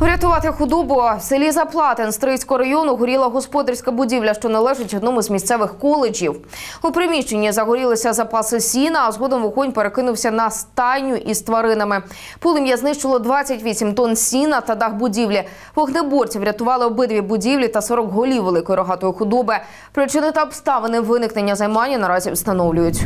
Врятувати худобу в селі Заплатин Стрийського району горіла господарська будівля, що належить одному з місцевих коледжів. У приміщенні загорілися запаси сіна, а згодом вогонь перекинувся на стайню із тваринами. Полум'я знищило 28 тонн сіна та дах будівлі. Вогнеборці врятували обидві будівлі та 40 голів великої рогатої худоби. Причини та обставини виникнення займання наразі встановлюють.